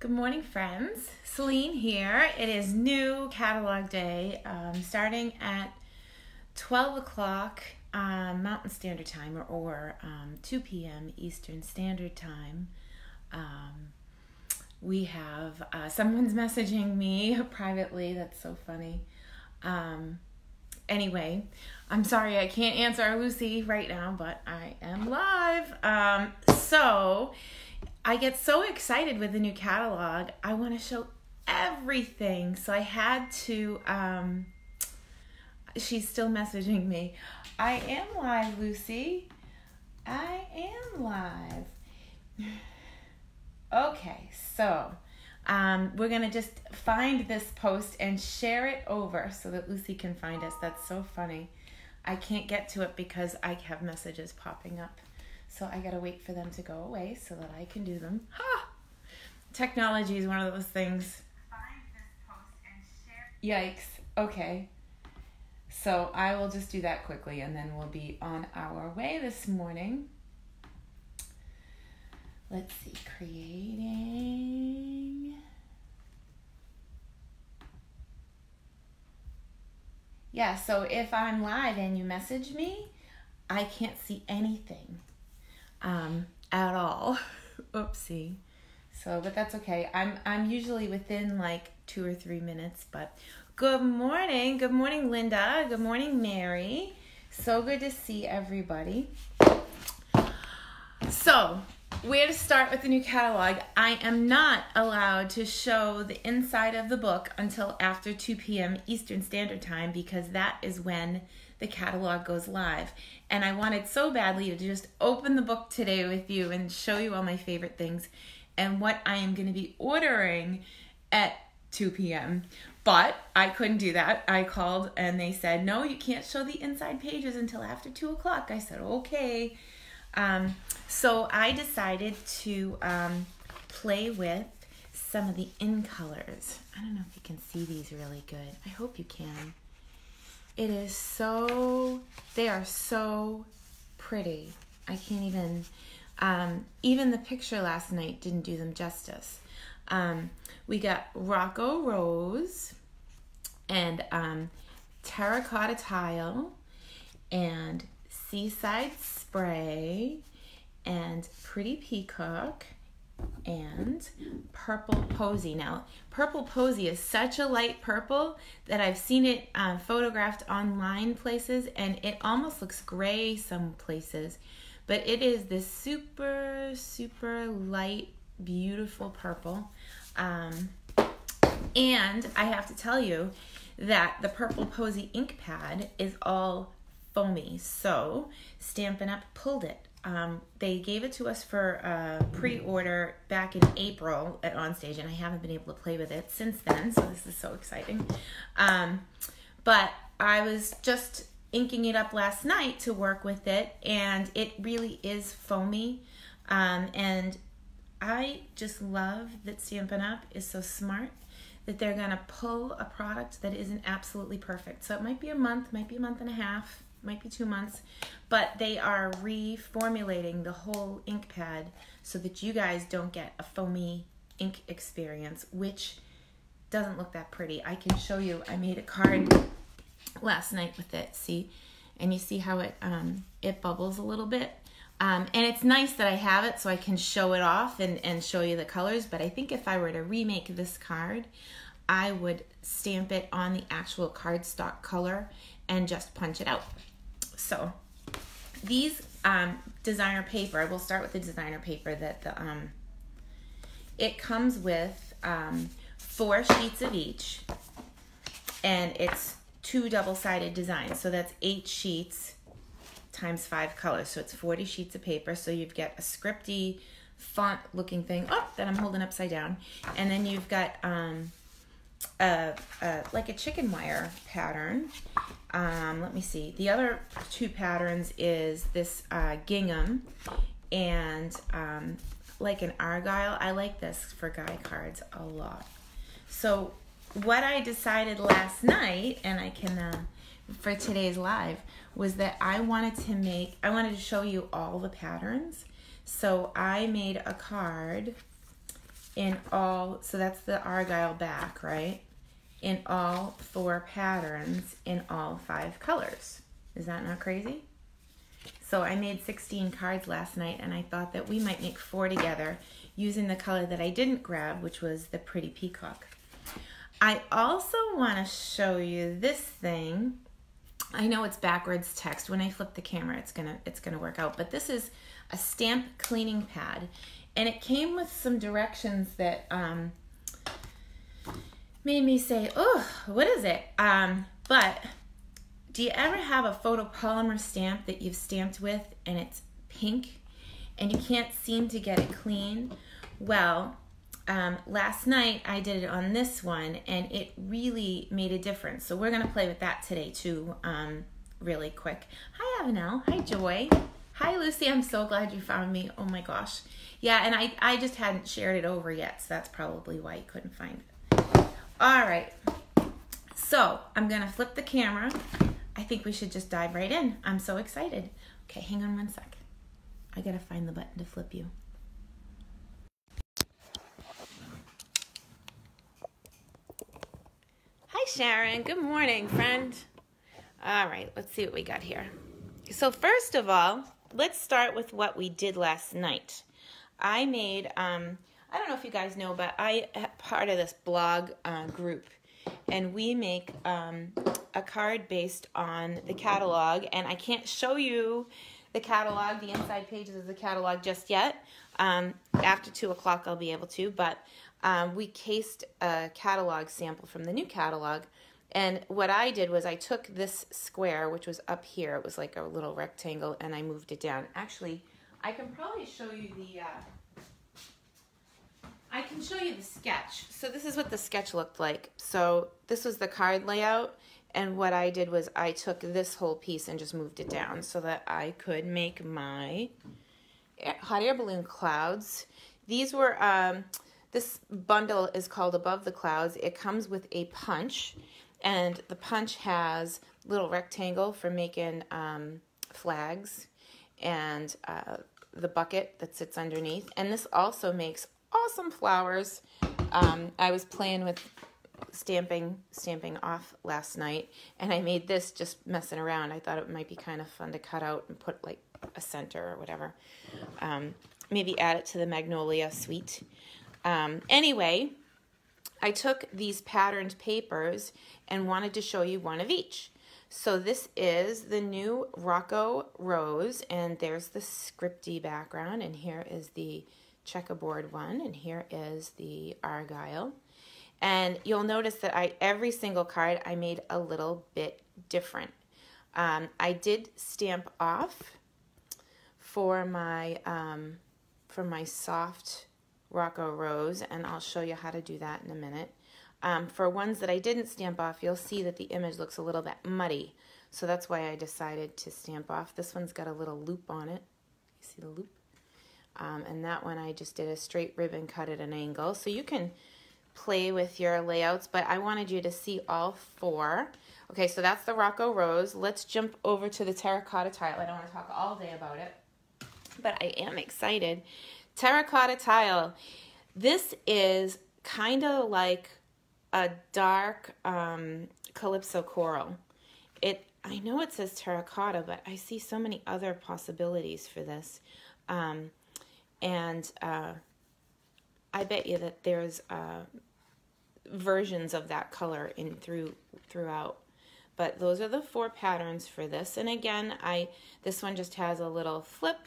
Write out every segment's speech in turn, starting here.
Good morning, friends. Selene here. It is new catalog day, um, starting at 12 o'clock um, Mountain Standard Time or, or um, 2 p.m. Eastern Standard Time. Um, we have uh, someone's messaging me privately. That's so funny. Um, anyway, I'm sorry I can't answer Lucy right now, but I am live. Um, so I get so excited with the new catalog. I want to show everything. So I had to. Um, she's still messaging me. I am live, Lucy. I am live. Okay, so um, we're gonna just find this post and share it over so that Lucy can find us. That's so funny. I can't get to it because I have messages popping up. So I gotta wait for them to go away so that I can do them. Ha! Technology is one of those things. Yikes. Okay. So I will just do that quickly and then we'll be on our way this morning. Let's see, creating. Yeah, so if I'm live and you message me, I can't see anything um, at all. Oopsie. So, but that's okay. I'm I'm usually within like two or three minutes. But good morning, good morning, Linda. Good morning, Mary. So good to see everybody. So, where to start with the new catalog? I am not allowed to show the inside of the book until after 2 p.m. Eastern Standard Time because that is when the catalog goes live. And I wanted so badly to just open the book today with you and show you all my favorite things and what I am going to be ordering at 2 p.m. But I couldn't do that. I called and they said, no, you can't show the inside pages until after 2 o'clock. I said, okay. Um, so I decided to um, play with some of the in colors. I don't know if you can see these really good. I hope you can. It is so, they are so pretty. I can't even, um, even the picture last night didn't do them justice. Um, we got Rococo Rose and um, terracotta tile and seaside spray and pretty peacock and purple posy. Now, purple posy is such a light purple that I've seen it um, photographed online places and it almost looks gray some places. But it is this super, super light, beautiful purple. Um, and I have to tell you that the purple posy ink pad is all foamy. So Stampin' Up! pulled it um, they gave it to us for a pre-order back in April at Onstage, and I haven't been able to play with it since then. So this is so exciting. Um, but I was just inking it up last night to work with it, and it really is foamy. Um, and I just love that Stampin' Up! is so smart that they're gonna pull a product that isn't absolutely perfect. So it might be a month, might be a month and a half, might be two months, but they are reformulating the whole ink pad so that you guys don't get a foamy ink experience, which doesn't look that pretty. I can show you, I made a card last night with it, see? And you see how it, um, it bubbles a little bit. Um, and it's nice that I have it so I can show it off and, and show you the colors, but I think if I were to remake this card, I would stamp it on the actual cardstock color and just punch it out. So these um, designer paper, we'll start with the designer paper that the, um, it comes with um, four sheets of each and it's two double-sided designs. So that's eight sheets times five colors. So it's 40 sheets of paper. So you've got a scripty font looking thing oh, that I'm holding upside down. And then you've got um, a, a, like a chicken wire pattern. Um, let me see. The other two patterns is this uh, gingham and um, like an argyle. I like this for guy cards a lot. So what I decided last night, and I can uh, for today's live, was that I wanted to make. I wanted to show you all the patterns. So I made a card in all, so that's the Argyle back, right? In all four patterns in all five colors. Is that not crazy? So I made 16 cards last night and I thought that we might make four together using the color that I didn't grab, which was the pretty peacock. I also want to show you this thing. I know it's backwards text. When I flip the camera, it's gonna it's gonna work out. But this is a stamp cleaning pad, and it came with some directions that um, made me say, "Oh, what is it?" Um, but do you ever have a photopolymer stamp that you've stamped with and it's pink and you can't seem to get it clean? Well, um, last night I did it on this one and it really made a difference. So we're going to play with that today too, um, really quick. Hi, Avanel. Hi, Joy. Hi, Lucy. I'm so glad you found me. Oh my gosh. Yeah, and I, I just hadn't shared it over yet, so that's probably why you couldn't find it. All right. So I'm going to flip the camera. I think we should just dive right in. I'm so excited. Okay, hang on one sec. I got to find the button to flip you. Hi, Sharon. Good morning, friend. All right, let's see what we got here. So, first of all, let's start with what we did last night. I made, um, I don't know if you guys know, but I part of this blog uh, group, and we make um, a card based on the catalog. And I can't show you the catalog, the inside pages of the catalog just yet. Um, after two o'clock, I'll be able to, but um, we cased a catalog sample from the new catalog. And what I did was I took this square, which was up here, it was like a little rectangle, and I moved it down. Actually, I can probably show you the, uh, I can show you the sketch. So this is what the sketch looked like. So this was the card layout, and what I did was I took this whole piece and just moved it down so that I could make my hot air balloon clouds. These were, um, this bundle is called Above the Clouds. It comes with a punch, and the punch has little rectangle for making um, flags and uh, the bucket that sits underneath. And this also makes awesome flowers. Um, I was playing with stamping stamping off last night and I made this just messing around. I thought it might be kind of fun to cut out and put like a center or whatever. Um, maybe add it to the magnolia suite. Um, anyway, I took these patterned papers and wanted to show you one of each. So this is the new Rococo Rose, and there's the scripty background, and here is the checkerboard one, and here is the Argyle. And you'll notice that I every single card I made a little bit different. Um, I did stamp off for my um, for my soft Rococo Rose, and I'll show you how to do that in a minute. Um, for ones that I didn't stamp off, you'll see that the image looks a little bit muddy. So that's why I decided to stamp off. This one's got a little loop on it. You see the loop? Um, and that one I just did a straight ribbon cut at an angle. So you can play with your layouts, but I wanted you to see all four. Okay, so that's the Rococo Rose. Let's jump over to the terracotta tile. I don't want to talk all day about it, but I am excited Terracotta tile. This is kind of like a dark um, calypso coral. It I know it says terracotta, but I see so many other possibilities for this. Um, and uh, I bet you that there's uh, versions of that color in through throughout. But those are the four patterns for this. And again, I this one just has a little flip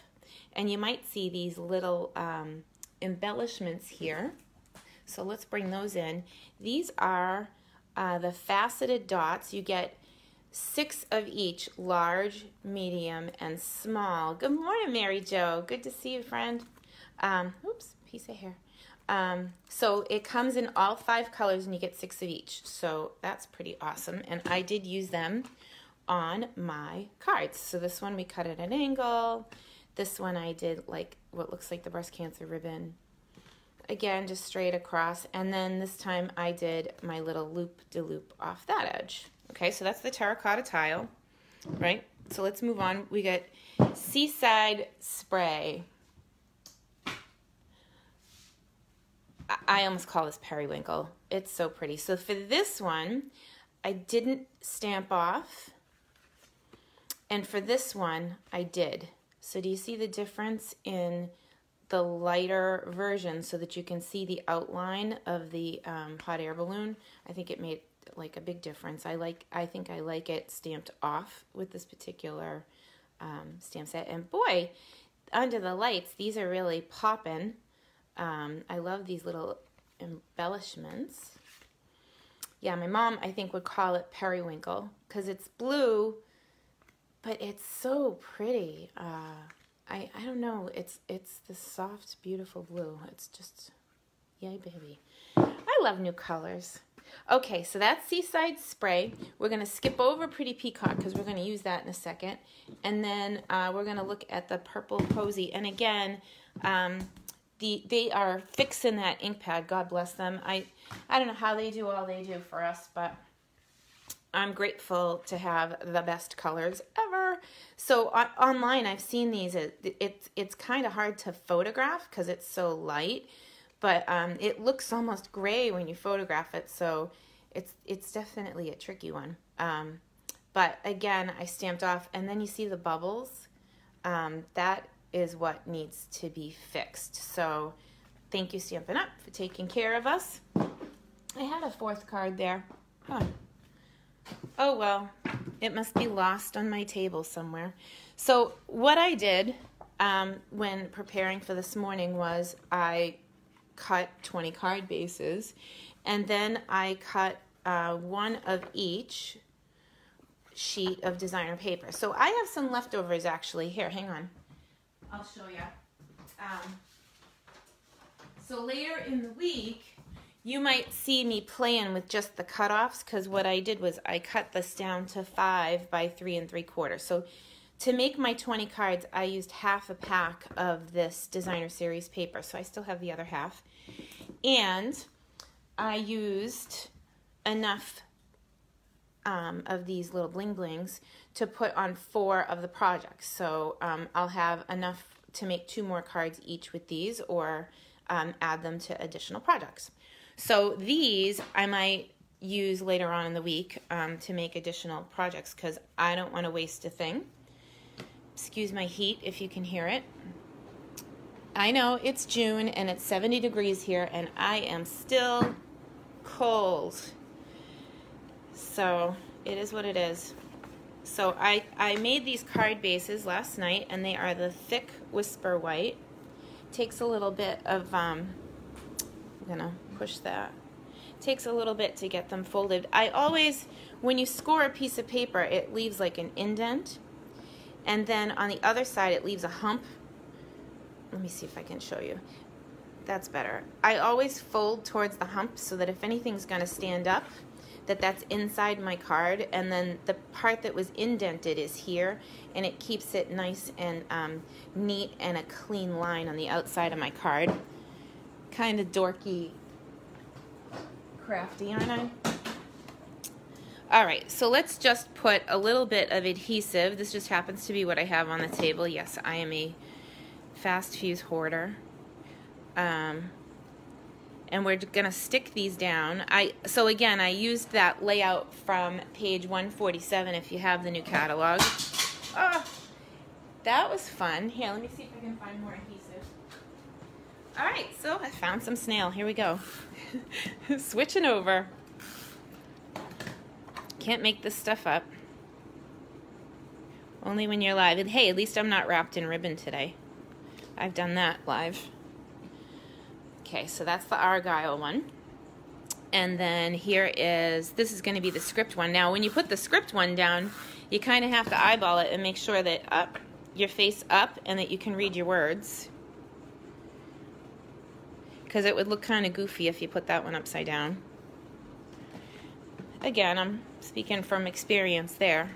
and you might see these little um, embellishments here. So let's bring those in. These are uh, the faceted dots. You get six of each, large, medium, and small. Good morning, Mary Jo. Good to see you, friend. Um, oops, piece of hair. Um, so it comes in all five colors and you get six of each. So that's pretty awesome. And I did use them on my cards. So this one we cut at an angle. This one I did like what looks like the breast cancer ribbon. Again, just straight across. And then this time I did my little loop-de-loop -loop off that edge. Okay, so that's the terracotta tile, right? So let's move on. We got Seaside Spray. I almost call this periwinkle. It's so pretty. So for this one, I didn't stamp off. And for this one, I did. So do you see the difference in the lighter version so that you can see the outline of the um, hot air balloon? I think it made like a big difference. I like, I think I like it stamped off with this particular um, stamp set. And boy, under the lights, these are really popping. Um, I love these little embellishments. Yeah, my mom, I think, would call it periwinkle because it's blue, but it's so pretty. Uh, I, I don't know. It's it's the soft, beautiful blue. It's just, yay, baby. I love new colors. Okay, so that's Seaside Spray. We're going to skip over Pretty Peacock because we're going to use that in a second. And then uh, we're going to look at the Purple Posy. And again, um, the they are fixing that ink pad. God bless them. I, I don't know how they do all they do for us, but I'm grateful to have the best colors ever. So uh, online, I've seen these. It, it's it's kind of hard to photograph because it's so light but um, it looks almost gray when you photograph it, so it's it's definitely a tricky one. Um, but again, I stamped off, and then you see the bubbles. Um, that is what needs to be fixed. So thank you, Stampin' Up, for taking care of us. I had a fourth card there. Huh. Oh well, it must be lost on my table somewhere. So what I did um, when preparing for this morning was I cut 20 card bases and then I cut uh, one of each sheet of designer paper. So I have some leftovers actually. Here, hang on. I'll show you. Um, so later in the week, you might see me playing with just the cutoffs because what I did was I cut this down to five by three and three quarters. So to make my 20 cards, I used half a pack of this designer series paper. So I still have the other half. And I used enough um, of these little bling blings to put on four of the projects. So um, I'll have enough to make two more cards each with these or um, add them to additional projects. So these I might use later on in the week um, to make additional projects because I don't want to waste a thing. Excuse my heat if you can hear it. I know it's June and it's 70 degrees here and I am still cold. So it is what it is. So I, I made these card bases last night and they are the thick Whisper White. Takes a little bit of, um, I'm gonna push that. Takes a little bit to get them folded. I always, when you score a piece of paper, it leaves like an indent. And then on the other side, it leaves a hump let me see if I can show you. That's better. I always fold towards the hump so that if anything's going to stand up, that that's inside my card and then the part that was indented is here and it keeps it nice and um, neat and a clean line on the outside of my card. Kind of dorky, crafty, aren't I? All right, so let's just put a little bit of adhesive. This just happens to be what I have on the table. Yes, I am a fast fuse hoarder. Um, and we're gonna stick these down. I So again, I used that layout from page 147 if you have the new catalog. Oh, that was fun. Here, let me see if I can find more adhesive. All right, so I found some snail. Here we go. Switching over. Can't make this stuff up. Only when you're live. Hey, at least I'm not wrapped in ribbon today. I've done that live. Okay, so that's the Argyle one. And then here is, this is going to be the script one. Now, when you put the script one down, you kind of have to eyeball it and make sure that up, your face up and that you can read your words. Because it would look kind of goofy if you put that one upside down. Again, I'm speaking from experience there.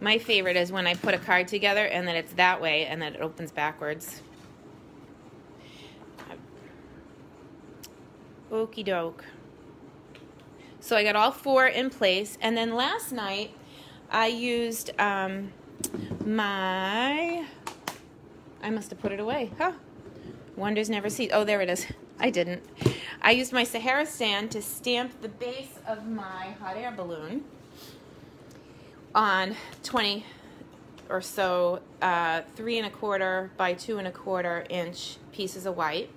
My favorite is when I put a card together and then it's that way and then it opens backwards. Okie doke. So I got all four in place. And then last night I used um, my, I must have put it away, huh? Wonders never cease. Oh, there it is. I didn't. I used my Sahara sand to stamp the base of my hot air balloon on 20 or so uh, three and a quarter by two and a quarter inch pieces of white.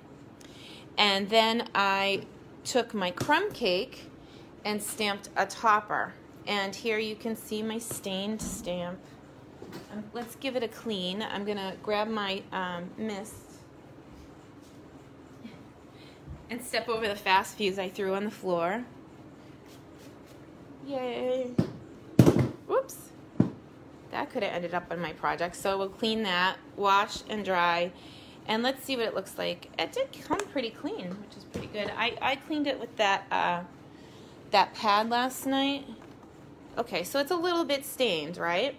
And then I took my crumb cake and stamped a topper. And here you can see my stained stamp. Um, let's give it a clean. I'm gonna grab my um, mist and step over the fast fuse I threw on the floor. Yay. Whoops. That could have ended up on my project. So we'll clean that, wash and dry, and let's see what it looks like. It did come pretty clean, which is pretty good. I, I cleaned it with that, uh, that pad last night. Okay, so it's a little bit stained, right?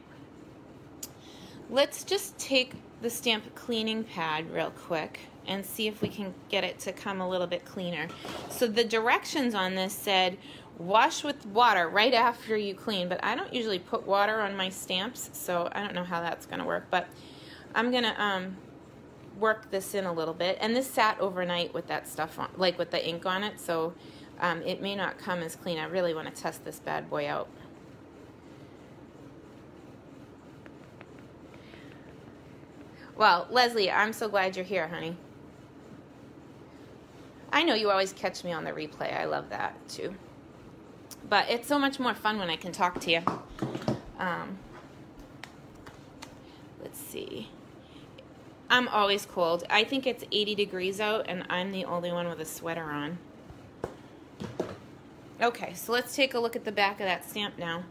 Let's just take the stamp cleaning pad real quick and see if we can get it to come a little bit cleaner. So the directions on this said wash with water right after you clean, but I don't usually put water on my stamps, so I don't know how that's going to work, but I'm going to um, work this in a little bit. And this sat overnight with that stuff on, like with the ink on it, so um, it may not come as clean. I really want to test this bad boy out. Well, Leslie, I'm so glad you're here, honey. I know you always catch me on the replay. I love that too. But it's so much more fun when I can talk to you. Um, let's see. I'm always cold. I think it's 80 degrees out, and I'm the only one with a sweater on. Okay, so let's take a look at the back of that stamp now.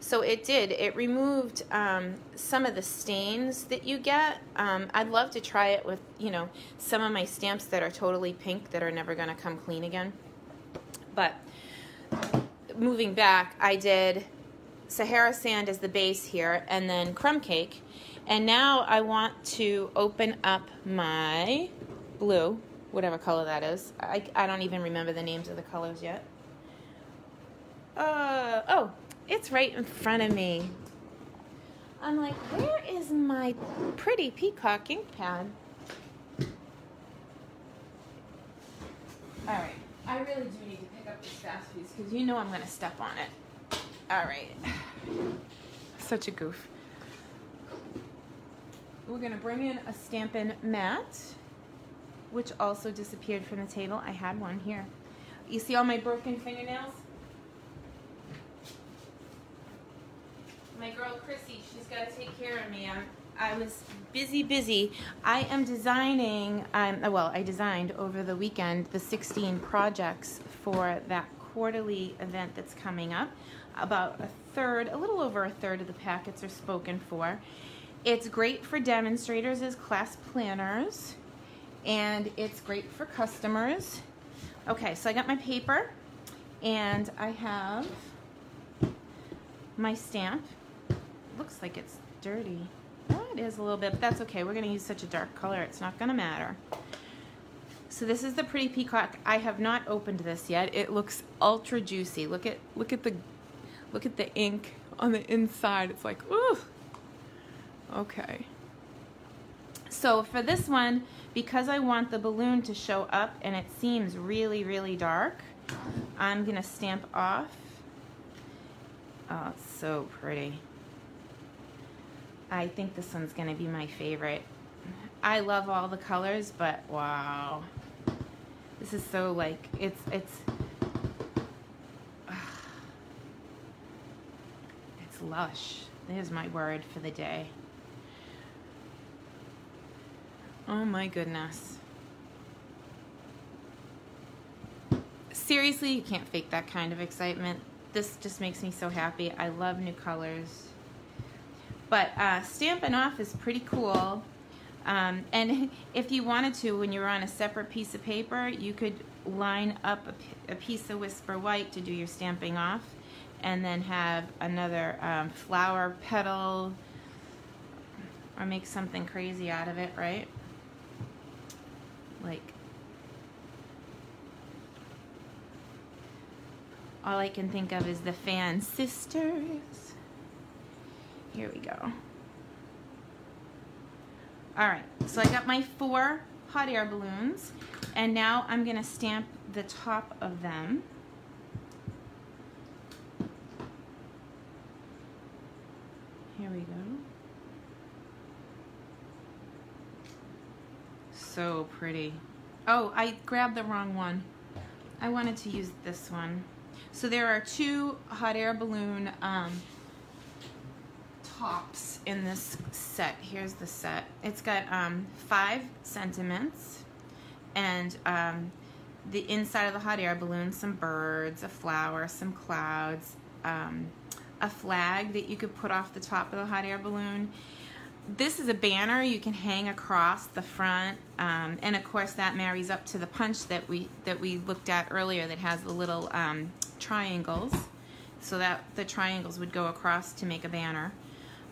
So it did. It removed um, some of the stains that you get. Um, I'd love to try it with, you know, some of my stamps that are totally pink that are never going to come clean again. But moving back, I did Sahara Sand as the base here and then Crumb Cake. And now I want to open up my blue, whatever color that is. I, I don't even remember the names of the colors yet. Uh, oh, it's right in front of me. I'm like, where is my pretty peacock ink pad? All right, I really do need to pick up this fast fuse because you know I'm going to step on it. All right. Such a goof. We're going to bring in a Stampin' mat, which also disappeared from the table. I had one here. You see all my broken fingernails? My girl Chrissy, she's got to take care of me. I'm, I was busy, busy. I am designing, um, well, I designed over the weekend the 16 projects for that quarterly event that's coming up. About a third, a little over a third of the packets are spoken for. It's great for demonstrators as class planners, and it's great for customers. Okay, so I got my paper, and I have my stamp looks like it's dirty. Oh, it is a little bit, but that's okay. We're going to use such a dark color. It's not going to matter. So this is the Pretty Peacock. I have not opened this yet. It looks ultra juicy. Look at look at the look at the ink on the inside. It's like, ooh. Okay. So for this one, because I want the balloon to show up and it seems really, really dark, I'm gonna stamp off. Oh, it's so pretty. I think this one's going to be my favorite. I love all the colors, but wow. This is so like, it's, it's, uh, it's lush. There's my word for the day. Oh my goodness. Seriously, you can't fake that kind of excitement. This just makes me so happy. I love new colors. But uh, Stampin' Off is pretty cool. Um, and if you wanted to, when you're on a separate piece of paper, you could line up a, a, piece of Whisper White to do your stamping off and then have another um, flower petal or make something crazy out of it, right? Like, all I can think of is the fan sisters. Here we go. All right, so I got my four hot air balloons. And now I'm gonna stamp the top of them. Here we go. So pretty. Oh, I grabbed the wrong one. I wanted to use this one. So there are two hot air balloon um, tops in this set. Here's the set. It's got um, five sentiments and um, the inside of the hot air balloon, some birds, a flower, some clouds, um, a flag that you could put off the top of the hot air balloon. This is a banner you can hang across the front, um, and of course that marries up to the punch that we that we looked at earlier that has the little um, triangles, so that the triangles would go across to make a banner.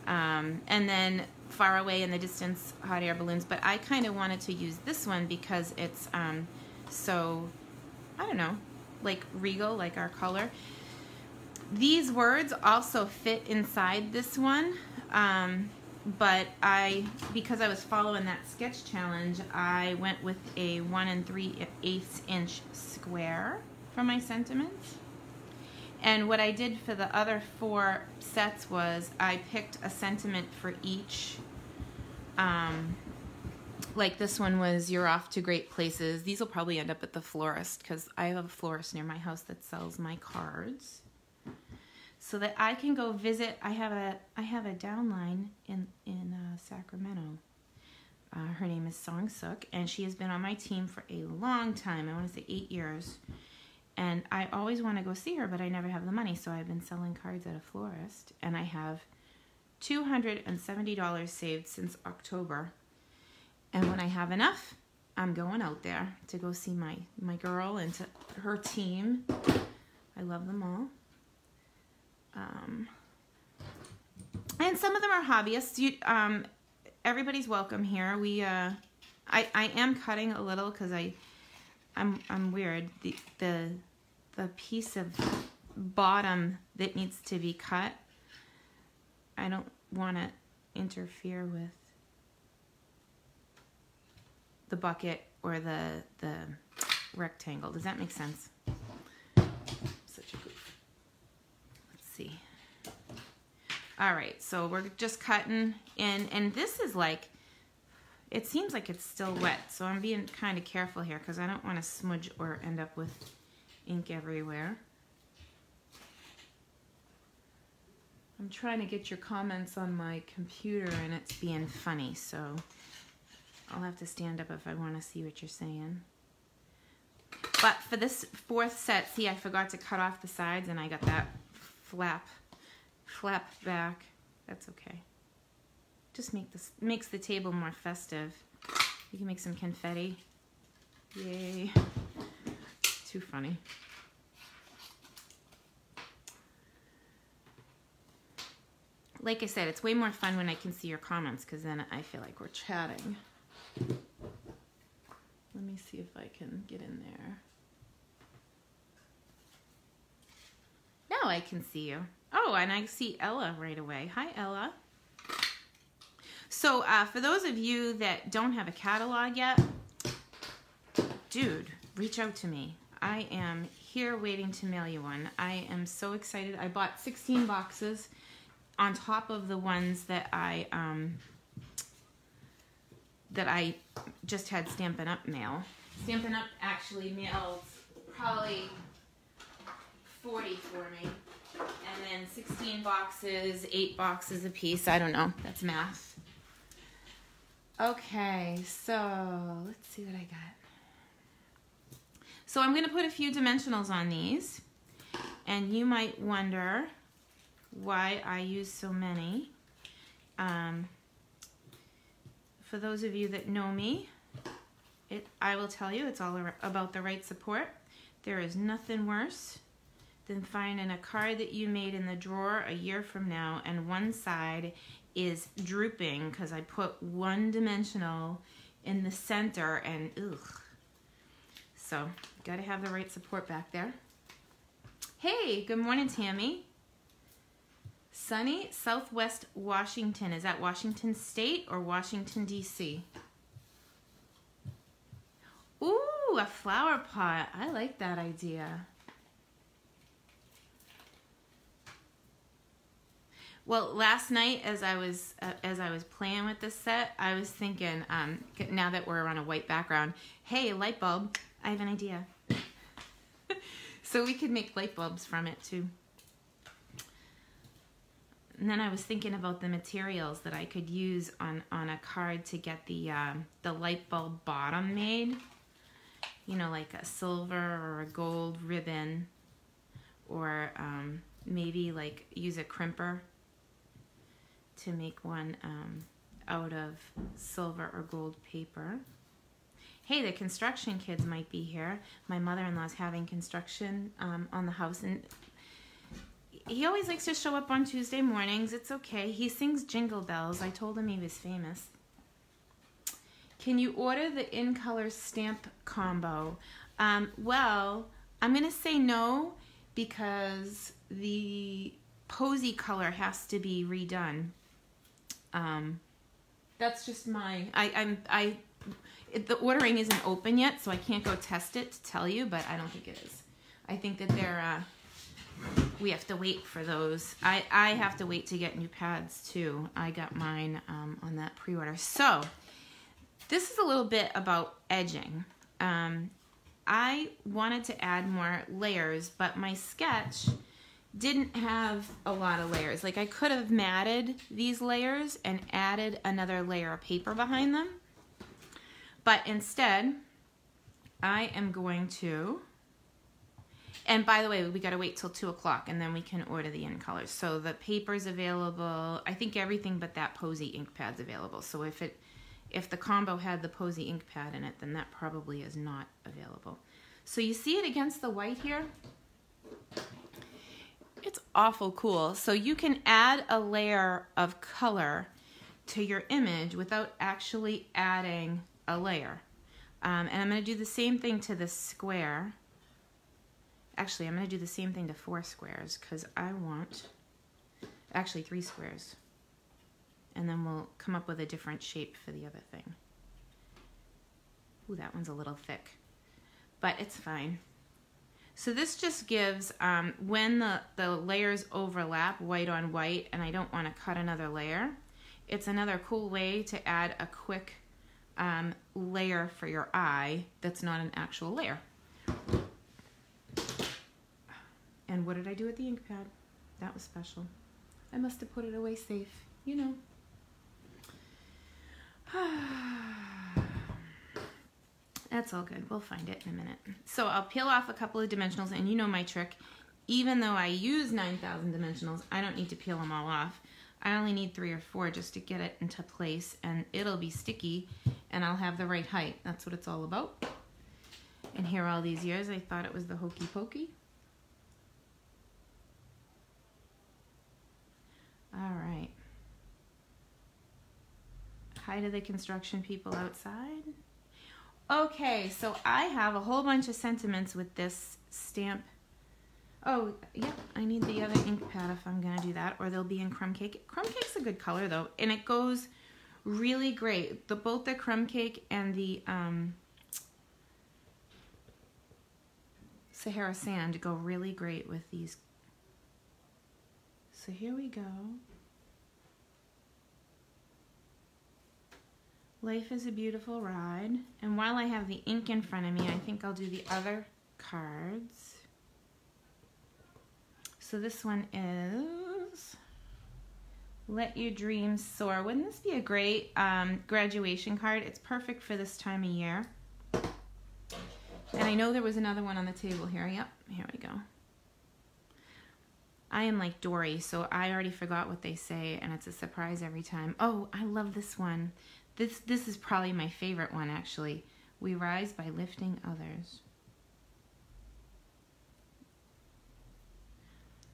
Um, and then far away in the distance hot air balloons, but I kind of wanted to use this one because it's um, so, I don't know, like regal, like our color. These words also fit inside this one, um, but I, because I was following that sketch challenge, I went with a one and three eighths inch square for my sentiments. And what I did for the other four sets was I picked a sentiment for each. Um, like this one was you're off to great places. These will probably end up at the florist because I have a florist near my house that sells my cards. So that I can go visit. I have a I have a downline in in uh, Sacramento. Uh, her name is Song Suk, and she has been on my team for a long time. I want to say eight years and I always want to go see her, but I never have the money. So I've been selling cards at a florist, and I have $270 saved since October. And when I have enough, I'm going out there to go see my, my girl and to her team. I love them all. Um, and some of them are hobbyists. You, um, everybody's welcome here. We, uh, I, I am cutting a little because I, I'm, I'm weird. The, the the piece of bottom that needs to be cut. I don't want to interfere with the bucket or the the rectangle. Does that make sense? Such a goof. Let's see. All right, so we're just cutting in, and this is like, it seems like it's still wet, so I'm being kind of careful here because I don't want to smudge or end up with ink everywhere. I'm trying to get your comments on my computer and it's being funny, so I'll have to stand up if I want to see what you're saying. But for this fourth set, see, I forgot to cut off the sides and I got that flap, flap back. That's okay. Just make this makes the table more festive. You can make some confetti. Yay. Too funny. Like I said, it's way more fun when I can see your comments because then I feel like we're chatting. Let me see if I can get in there. Now I can see you. Oh, and I see Ella right away. Hi, Ella. So uh, for those of you that don't have a catalog yet, dude, reach out to me. I am here waiting to mail you one. I am so excited. I bought 16 boxes on top of the ones that I um, that I just had Stampin' Up mail. Stampin' Up actually mailed probably 40 for me. And then 16 boxes, 8 boxes a piece. I don't know. That's math. Okay, so let's see what I got. So I'm going to put a few dimensionals on these. And you might wonder why I use so many. Um, for those of you that know me, it, I will tell you it's all about the right support. There is nothing worse than finding a card that you made in the drawer a year from now and one side is drooping because I put one dimensional in the center and ugh, so, got to have the right support back there. Hey, good morning, Tammy. Sunny, Southwest Washington. Is that Washington State or Washington, D.C.? Ooh, a flower pot. I like that idea. Well, last night as I was uh, as I was playing with this set, I was thinking, um, now that we're on a white background, hey, light bulb, I have an idea. so we could make light bulbs from it too. And then I was thinking about the materials that I could use on, on a card to get the, um, the light bulb bottom made. You know, like a silver or a gold ribbon or um, maybe like use a crimper to make one um, out of silver or gold paper. Hey, the construction kids might be here. My mother-in-law's having construction um, on the house, and he always likes to show up on Tuesday mornings. It's okay. He sings Jingle Bells. I told him he was famous. Can you order the in color stamp combo? Um, well, I'm going to say no because the posy color has to be redone. Um, that's just my. I, I'm. I. It, the ordering isn't open yet, so I can't go test it to tell you, but I don't think it is. I think that they're. Uh, we have to wait for those. I I have to wait to get new pads too. I got mine um, on that pre-order. So this is a little bit about edging. Um, I wanted to add more layers, but my sketch didn't have a lot of layers. Like I could have matted these layers and added another layer of paper behind them. But instead, I am going to, and by the way, we got to wait till 2 o'clock and then we can order the in colors. So the paper's available. I think everything but that Posy ink pad's available. So if it, if the combo had the Posy ink pad in it, then that probably is not available. So you see it against the white here? It's awful cool. So you can add a layer of color to your image without actually adding a layer. Um, and I'm going to do the same thing to this square. Actually, I'm going to do the same thing to four squares because I want, actually three squares. And then we'll come up with a different shape for the other thing. Ooh, that one's a little thick, but it's fine. So this just gives, um, when the, the layers overlap white on white and I don't want to cut another layer, it's another cool way to add a quick um, layer for your eye that's not an actual layer. And what did I do with the ink pad? That was special. I must have put it away safe, you know. That's all good. We'll find it in a minute. So I'll peel off a couple of dimensionals, and you know my trick. Even though I use 9,000 dimensionals, I don't need to peel them all off. I only need three or four just to get it into place, and it'll be sticky, and I'll have the right height. That's what it's all about. And here all these years, I thought it was the hokey pokey. All right. Hi to the construction people outside. Okay, so I have a whole bunch of sentiments with this stamp. Oh, yeah, I need the other ink pad if I'm to do that, or they'll be in crumb cake. Crumb cake's a good color, though, and it goes really great. The Both the crumb cake and the um, Sahara Sand go really great with these. So here we go. Life is a beautiful ride. And while I have the ink in front of me, I think I'll do the other cards. So this one is Let Your Dreams Soar. Wouldn't this be a great um, graduation card? It's perfect for this time of year. And I know there was another one on the table here. Yep, here we go. I am like Dory, so I already forgot what they say, and it's a surprise every time. Oh, I love this one. This, this is probably my favorite one, actually. We rise by lifting others.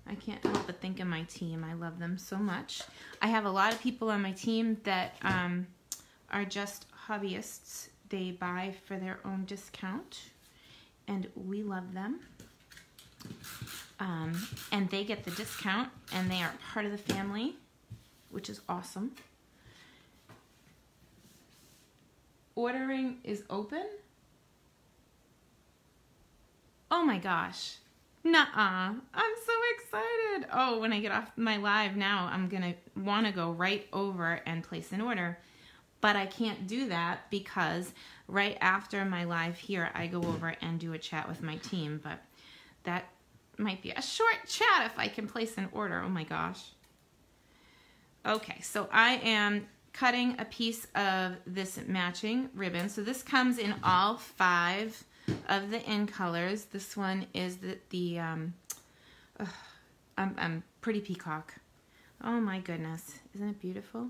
I can't help but think of my team. I love them so much. I have a lot of people on my team that um, are just hobbyists. They buy for their own discount, and we love them. Um, and they get the discount, and they are part of the family, which is awesome. ordering is open. Oh my gosh. Nuh-uh. I'm so excited. Oh, when I get off my live now, I'm going to want to go right over and place an order. But I can't do that because right after my live here, I go over and do a chat with my team. But that might be a short chat if I can place an order. Oh my gosh. Okay, so I am cutting a piece of this matching ribbon. So this comes in all five of the in colors. This one is the, the um, uh, I'm, I'm Pretty Peacock. Oh my goodness. Isn't it beautiful?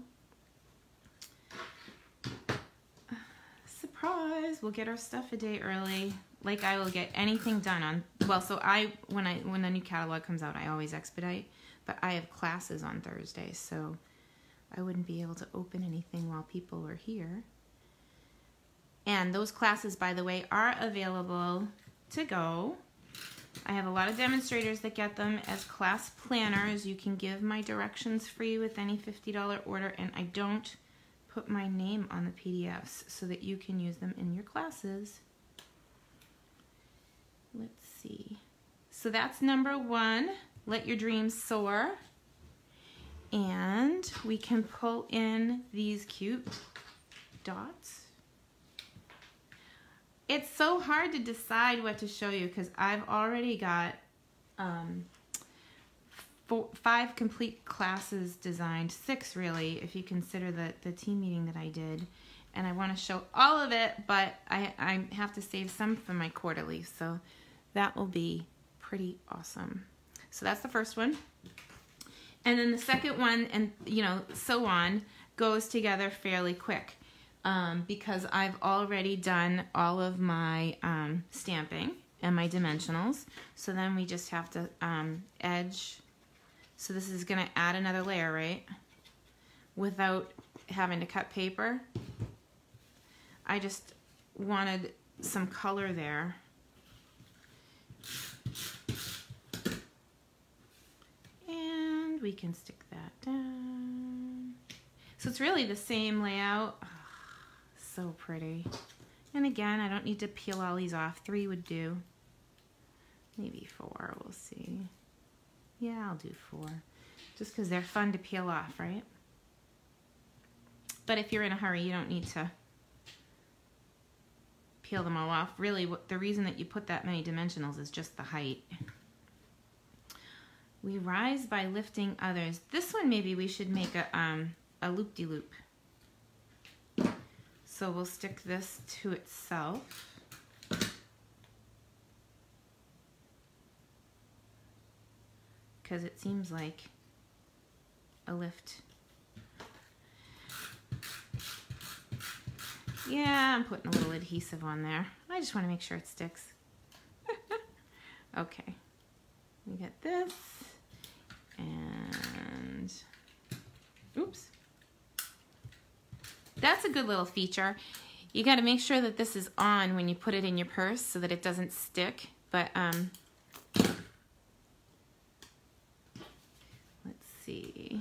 Surprise! We'll get our stuff a day early. Like I will get anything done on, well, so I, when I, when the new catalog comes out, I always expedite, but I have classes on Thursday, so I wouldn't be able to open anything while people are here. And those classes, by the way, are available to go. I have a lot of demonstrators that get them as class planners. You can give my directions free with any $50 order, and I don't put my name on the PDFs so that you can use them in your classes. Let's see. So that's number one, let your dreams soar. And we can pull in these cute dots it's so hard to decide what to show you because I've already got um, four, five complete classes designed, six really, if you consider the, the team meeting that I did. And I want to show all of it, but I, I have to save some for my quarterly, so that will be pretty awesome. So that's the first one. And then the second one, and you know, so on, goes together fairly quick um, because I've already done all of my um, stamping and my dimensionals. So then we just have to um, edge. So this is going to add another layer, right? Without having to cut paper. I just wanted some color there. And we can stick that down. So it's really the same layout so pretty. And again, I don't need to peel all these off. Three would do. Maybe four, we'll see. Yeah, I'll do four. Just because they're fun to peel off, right? But if you're in a hurry, you don't need to peel them all off. Really, the reason that you put that many dimensionals is just the height. We rise by lifting others. This one maybe we should make a, um, a loop-de-loop. -loop. So we'll stick this to itself. Because it seems like a lift. Yeah, I'm putting a little adhesive on there. I just want to make sure it sticks. okay. We get this. And, oops. That's a good little feature. You got to make sure that this is on when you put it in your purse so that it doesn't stick. But, um, let's see.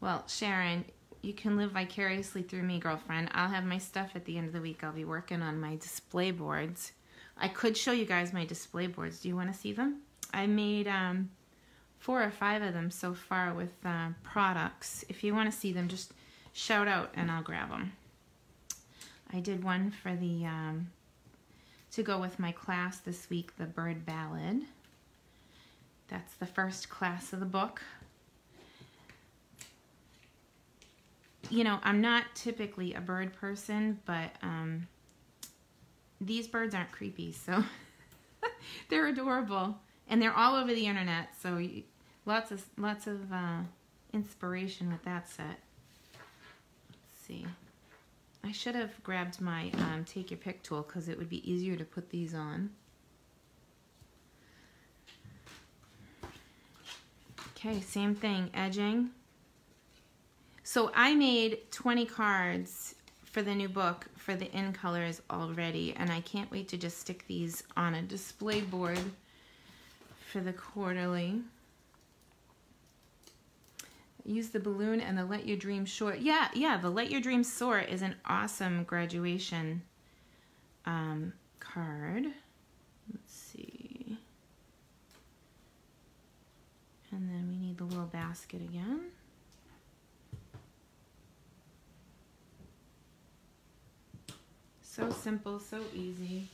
Well, Sharon, you can live vicariously through me, girlfriend. I'll have my stuff at the end of the week. I'll be working on my display boards. I could show you guys my display boards. Do you want to see them? I made, um, four or five of them so far with uh, products. If you want to see them, just shout out and I'll grab them. I did one for the, um, to go with my class this week, the Bird Ballad. That's the first class of the book. You know, I'm not typically a bird person, but um, these birds aren't creepy, so they're adorable. And they're all over the internet, so Lots of lots of uh, inspiration with that set. Let's see. I should have grabbed my um, take your pick tool because it would be easier to put these on. Okay, same thing, edging. So I made 20 cards for the new book for the in colors already, and I can't wait to just stick these on a display board for the quarterly use the balloon and the let your dreams soar yeah yeah the let your dreams soar is an awesome graduation um, card. Let's see. And then we need the little basket again. So simple, so easy.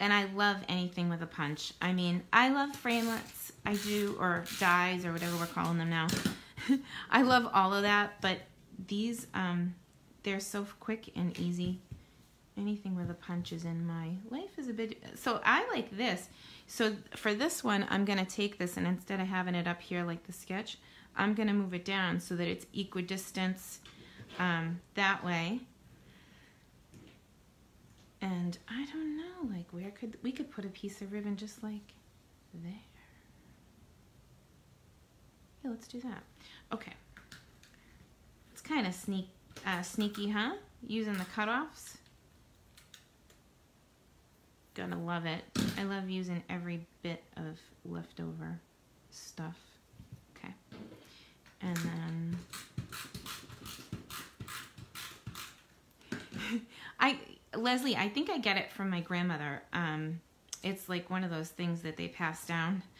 And I love anything with a punch. I mean, I love framelits. I do, or dies, or whatever we're calling them now. I love all of that, but these, um, they're so quick and easy. Anything with a punch is in my life is a bit, so I like this. So for this one, I'm going to take this and instead of having it up here like the sketch, I'm going to move it down so that it's equidistance um, that way. And I don't know, like where could we could put a piece of ribbon just like there. Yeah, let's do that. Okay. It's kind of sneak, uh, sneaky, huh? Using the cutoffs. Gonna love it. I love using every bit of leftover stuff. Okay. And then I Leslie, I think I get it from my grandmother. Um, it's like one of those things that they pass down.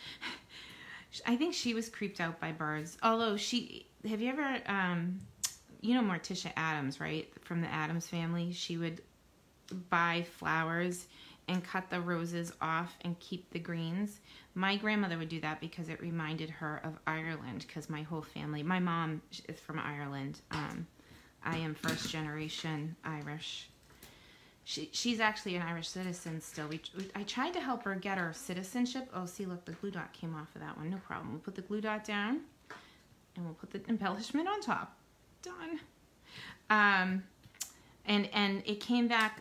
I think she was creeped out by birds. Although she, have you ever, um, you know Morticia Addams, right? From the Addams family. She would buy flowers and cut the roses off and keep the greens. My grandmother would do that because it reminded her of Ireland because my whole family, my mom is from Ireland. Um, I am first generation Irish she, she's actually an Irish citizen still. We, we, I tried to help her get her citizenship. Oh, see, look, the glue dot came off of that one. No problem. We'll put the glue dot down, and we'll put the embellishment on top. Done. Um, and and it came back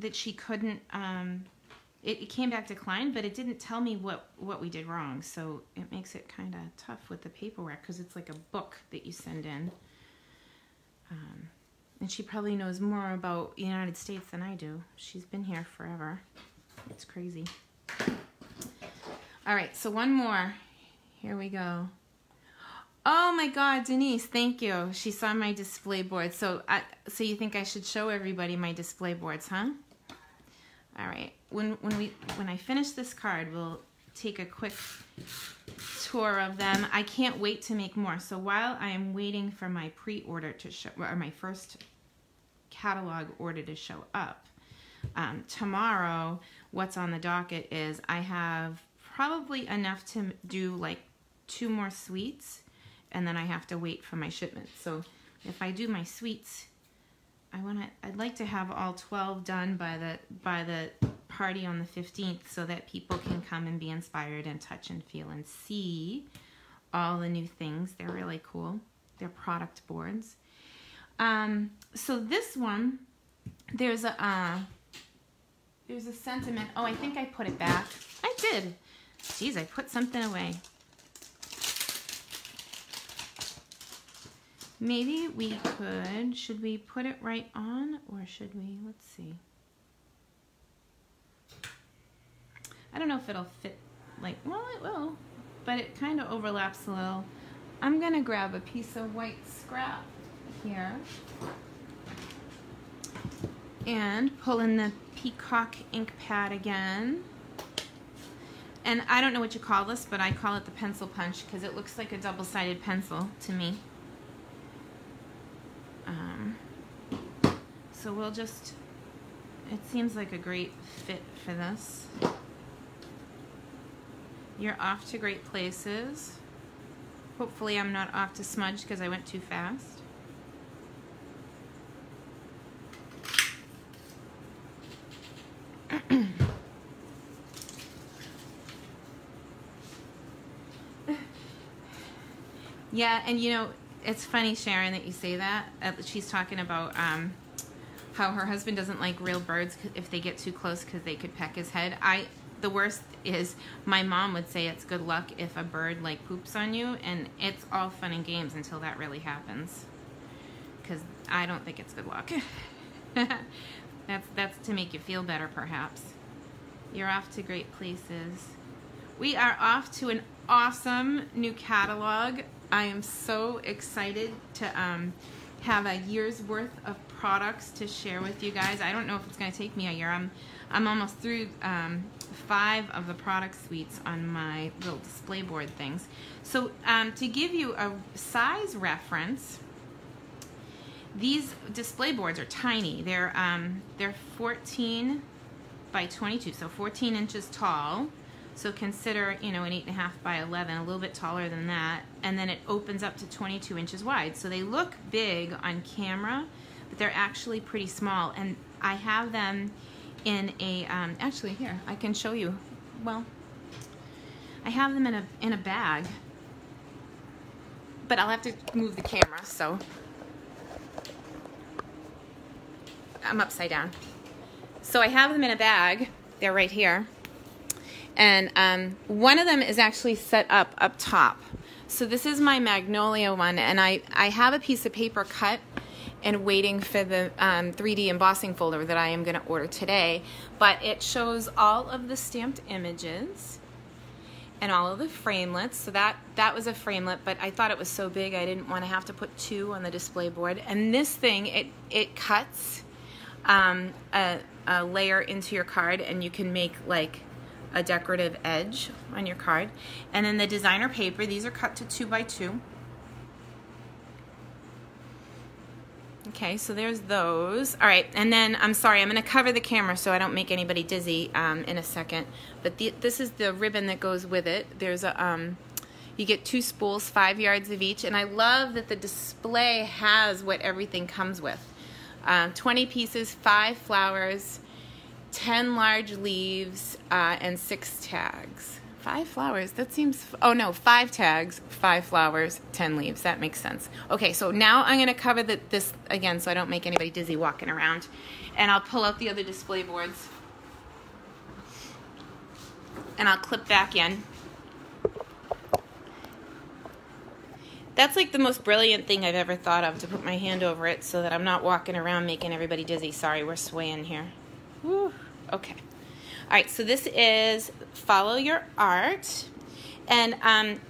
that she couldn't. Um, it, it came back declined, but it didn't tell me what what we did wrong. So it makes it kind of tough with the paperwork because it's like a book that you send in. Um, and she probably knows more about the United States than I do. She's been here forever. It's crazy. All right, so one more. Here we go. Oh my God, Denise, thank you. She saw my display board. So, I, so you think I should show everybody my display boards, huh? All right. When when we when I finish this card, we'll take a quick tour of them. I can't wait to make more. So while I am waiting for my pre-order to show, or my first catalog order to show up. Um, tomorrow, what's on the docket is I have probably enough to do like two more suites and then I have to wait for my shipment. So if I do my suites, I want to I'd like to have all 12 done by the by the party on the 15th so that people can come and be inspired and touch and feel and see all the new things. They're really cool. They're product boards. Um, so this one, there's a uh, there's a sentiment. Oh, I think I put it back. I did. Geez, I put something away. Maybe we could, should we put it right on or should we, let's see. I don't know if it'll fit like, well, it will, but it kind of overlaps a little. I'm going to grab a piece of white scrap here and pull in the peacock ink pad again. And I don't know what you call this but I call it the pencil punch because it looks like a double-sided pencil to me. Um, so we'll just it seems like a great fit for this you're off to great places hopefully I'm not off to smudge because I went too fast Yeah, and you know, it's funny, Sharon, that you say that. Uh, she's talking about um, how her husband doesn't like real birds if they get too close because they could peck his head. I the worst is my mom would say it's good luck if a bird like poops on you, and it's all fun and games until that really happens. Because I don't think it's good luck. that's that's to make you feel better, perhaps. You're off to great places. We are off to an awesome new catalog I am so excited to um, have a year's worth of products to share with you guys. I don't know if it's going to take me a year. I'm I'm almost through um, five of the product suites on my little display board things. So um, to give you a size reference, these display boards are tiny. They're um, they're 14 by 22, so 14 inches tall. So consider, you know, an 8.5 by 11, a little bit taller than that. And then it opens up to 22 inches wide. So they look big on camera, but they're actually pretty small. And I have them in a, um, actually here, I can show you. Well, I have them in a, in a bag. But I'll have to move the camera, so. I'm upside down. So I have them in a bag. They're right here. And um, one of them is actually set up up top. So this is my Magnolia one, and I, I have a piece of paper cut and waiting for the um, 3D embossing folder that I am going to order today. But it shows all of the stamped images and all of the framelits. So that, that was a framelit, but I thought it was so big I didn't want to have to put two on the display board. And this thing, it, it cuts um, a, a layer into your card and you can make like a decorative edge on your card. And then the designer paper, these are cut to two by two. Okay, so there's those. All right, and then I'm sorry, I'm going to cover the camera so I don't make anybody dizzy um, in a second. But the, this is the ribbon that goes with it. There's a, um, you get two spools, five yards of each, and I love that the display has what everything comes with. Um, 20 pieces, five flowers, 10 large leaves, uh, and six tags. Five flowers, that seems, oh no, five tags, five flowers, 10 leaves. That makes sense. Okay, so now I'm gonna cover the, this again so I don't make anybody dizzy walking around. And I'll pull out the other display boards. And I'll clip back in. That's like the most brilliant thing I've ever thought of to put my hand over it so that I'm not walking around making everybody dizzy. Sorry, we're swaying here. Woo. Okay. All right, so this is Follow Your Art. And um,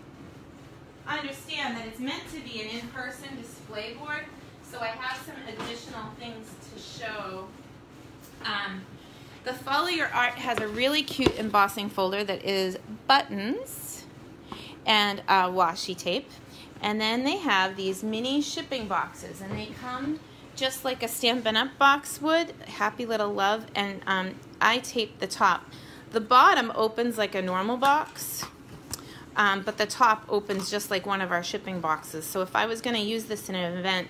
understand that it's meant to be an in-person display board, so I have some additional things to show. Um, the Follow Your Art has a really cute embossing folder that is buttons and uh, washi tape. And then they have these mini shipping boxes, and they come just like a Stampin' Up box would. Happy Little Love. And um, I tape the top. The bottom opens like a normal box, um, but the top opens just like one of our shipping boxes. So if I was going to use this in an event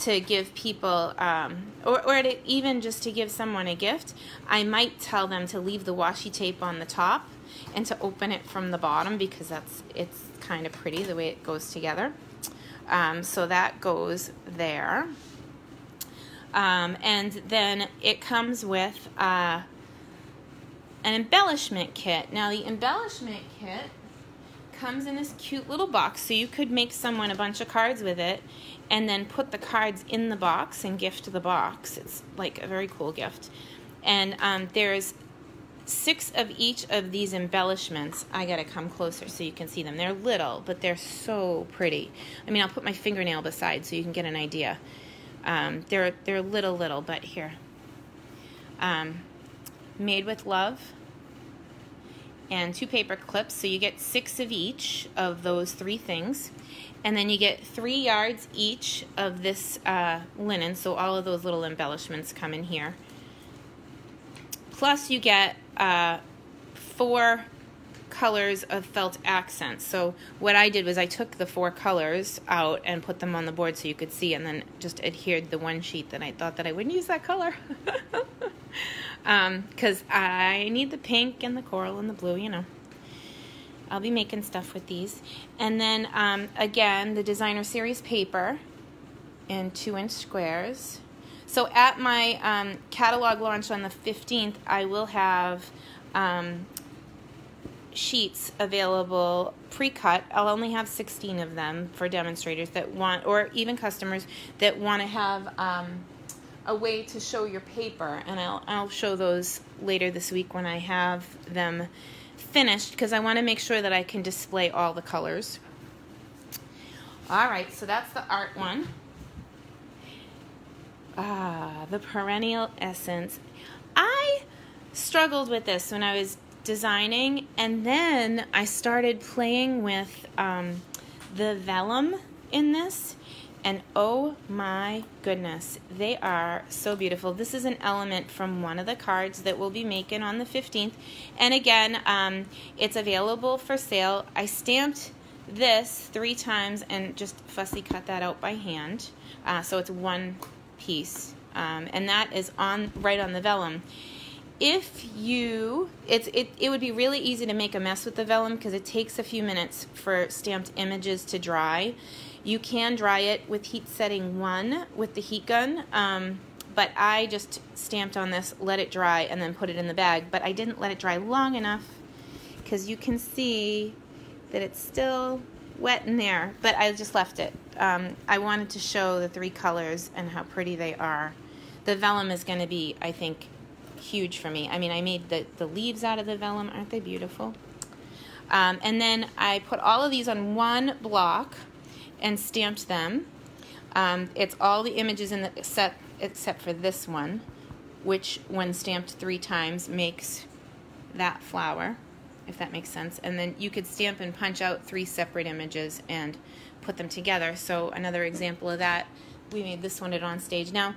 to give people, um, or, or to, even just to give someone a gift, I might tell them to leave the washi tape on the top and to open it from the bottom because that's it's kind of pretty the way it goes together. Um, so that goes there. Um, and then it comes with uh, an embellishment kit. Now the embellishment kit comes in this cute little box, so you could make someone a bunch of cards with it and then put the cards in the box and gift the box. It's like a very cool gift. And um, there's six of each of these embellishments. I gotta come closer so you can see them. They're little, but they're so pretty. I mean, I'll put my fingernail beside so you can get an idea. Um, they're they're little little, but here. Um, made with love and two paper clips. So you get six of each of those three things. And then you get three yards each of this uh, linen. So all of those little embellishments come in here. Plus you get uh, four colors of felt accents. So what I did was I took the four colors out and put them on the board so you could see and then just adhered the one sheet that I thought that I wouldn't use that color. because um, I need the pink and the coral and the blue, you know. I'll be making stuff with these. And then, um, again, the designer series paper in two inch squares. So at my um, catalog launch on the 15th, I will have um, sheets available pre-cut. I'll only have 16 of them for demonstrators that want, or even customers that want to have um, a way to show your paper, and I'll, I'll show those later this week when I have them finished because I want to make sure that I can display all the colors. All right, so that's the art one. Ah, the Perennial Essence. I struggled with this when I was designing, and then I started playing with um, the vellum in this. And oh my goodness, they are so beautiful. This is an element from one of the cards that we'll be making on the 15th. And again, um, it's available for sale. I stamped this three times and just fussy cut that out by hand. Uh, so it's one piece. Um, and that is on right on the vellum if you it's it, it would be really easy to make a mess with the vellum because it takes a few minutes for stamped images to dry. You can dry it with heat setting one with the heat gun um, but I just stamped on this let it dry and then put it in the bag. But I didn't let it dry long enough because you can see that it's still wet in there but I just left it. Um, I wanted to show the three colors and how pretty they are. The vellum is going to be I think huge for me. I mean, I made the, the leaves out of the vellum. Aren't they beautiful? Um, and then I put all of these on one block and stamped them. Um, it's all the images in the set except for this one, which when stamped three times makes that flower, if that makes sense. And then you could stamp and punch out three separate images and put them together. So another example of that, we made this one at On Stage. Now,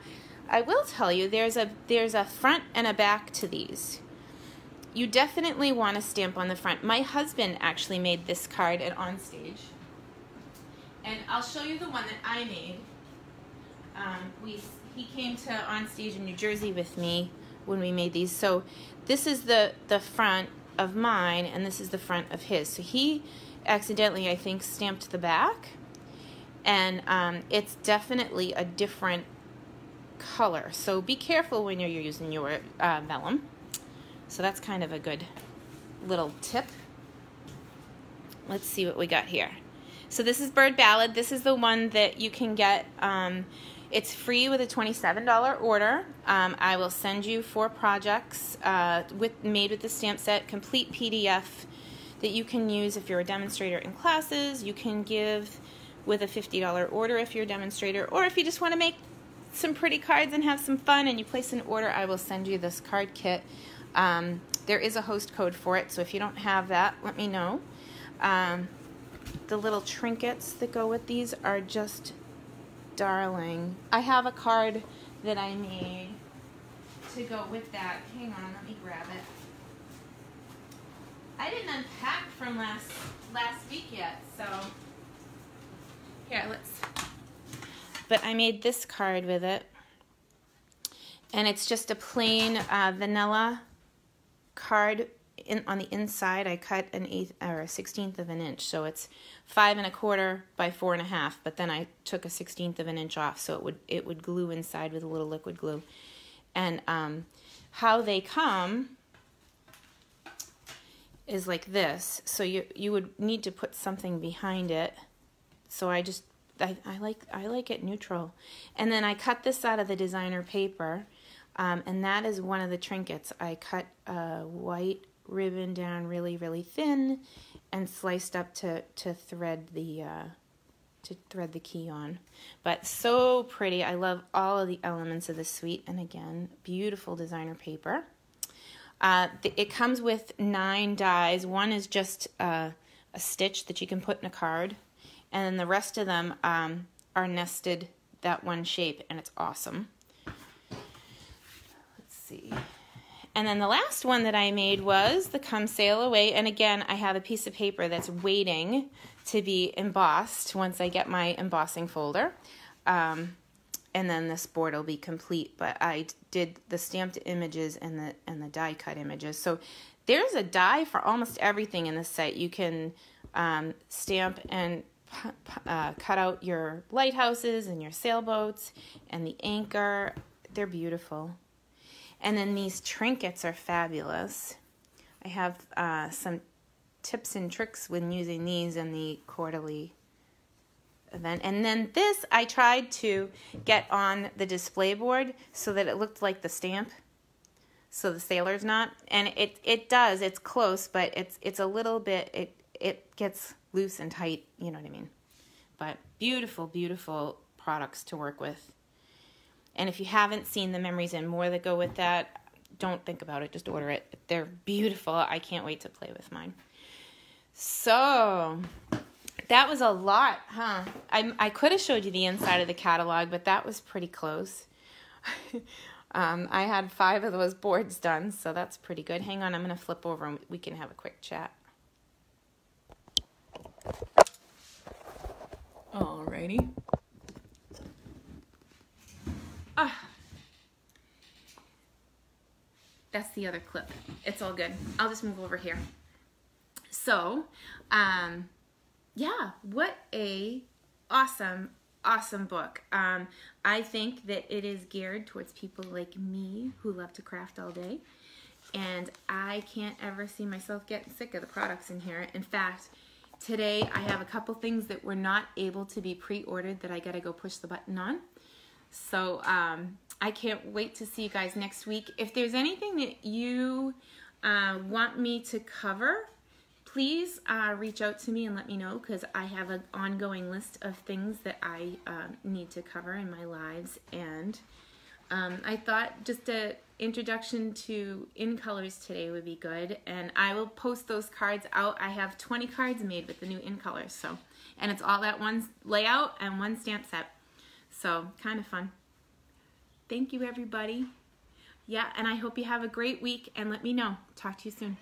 I will tell you there's a there's a front and a back to these. You definitely want to stamp on the front. My husband actually made this card at On Stage. And I'll show you the one that I made. Um, we he came to On Stage in New Jersey with me when we made these. So this is the the front of mine and this is the front of his. So he accidentally I think stamped the back and um, it's definitely a different color. So be careful when you're using your uh, vellum. So that's kind of a good little tip. Let's see what we got here. So this is Bird Ballad. This is the one that you can get. Um, it's free with a $27 order. Um, I will send you four projects uh, with made with the stamp set, complete PDF that you can use if you're a demonstrator in classes. You can give with a $50 order if you're a demonstrator, or if you just want to make some pretty cards and have some fun and you place an order, I will send you this card kit. Um, there is a host code for it, so if you don't have that, let me know. Um, the little trinkets that go with these are just darling. I have a card that I made to go with that. Hang on, let me grab it. I didn't unpack from last last week yet, so here, let's but I made this card with it. And it's just a plain uh, vanilla card. In, on the inside, I cut an eighth or a sixteenth of an inch, so it's five and a quarter by four and a half. But then I took a sixteenth of an inch off, so it would it would glue inside with a little liquid glue. And um, how they come is like this. So you you would need to put something behind it. So I just I, I like I like it neutral. And then I cut this out of the designer paper, um, and that is one of the trinkets. I cut a white ribbon down really really thin, and sliced up to to thread the uh, to thread the key on. But so pretty. I love all of the elements of the suite, and again, beautiful designer paper. Uh, it comes with nine dies. One is just uh, a stitch that you can put in a card and then the rest of them um, are nested that one shape, and it's awesome. Let's see. And then the last one that I made was the Come Sail Away. And again, I have a piece of paper that's waiting to be embossed once I get my embossing folder. Um, and then this board will be complete. But I did the stamped images and the and the die cut images. So there's a die for almost everything in this set. You can um, stamp and uh, cut out your lighthouses and your sailboats and the anchor. They're beautiful. And then these trinkets are fabulous. I have uh, some tips and tricks when using these in the quarterly event. And then this I tried to get on the display board so that it looked like the stamp. So the sailor's knot. And it, it does, it's close, but it's it's a little bit it it gets loose and tight, you know what I mean. But beautiful, beautiful products to work with. And if you haven't seen the memories and more that go with that, don't think about it. Just order it. They're beautiful. I can't wait to play with mine. So that was a lot, huh? I, I could have showed you the inside of the catalog, but that was pretty close. um, I had five of those boards done, so that's pretty good. Hang on, I'm going to flip over and we can have a quick chat. Alrighty. Ah. That's the other clip. It's all good. I'll just move over here. So, um, yeah, what a awesome, awesome book. Um, I think that it is geared towards people like me who love to craft all day. And I can't ever see myself getting sick of the products in here. In fact, today I have a couple things that were not able to be pre-ordered that I gotta go push the button on. So um, I can't wait to see you guys next week. If there's anything that you uh, want me to cover, please uh, reach out to me and let me know because I have an ongoing list of things that I uh, need to cover in my lives. And um, I thought just an introduction to in colors today would be good. And I will post those cards out. I have 20 cards made with the new in colors. So, and it's all that one layout and one stamp set. So kind of fun. Thank you, everybody. Yeah, and I hope you have a great week and let me know. Talk to you soon.